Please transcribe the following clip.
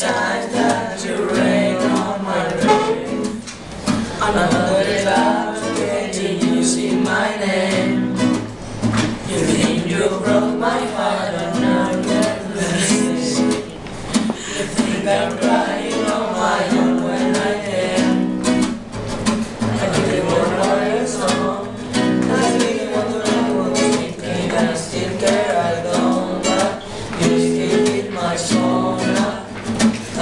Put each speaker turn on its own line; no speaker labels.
time that you rain on my grave. I know that I've been using my name. You think you broke my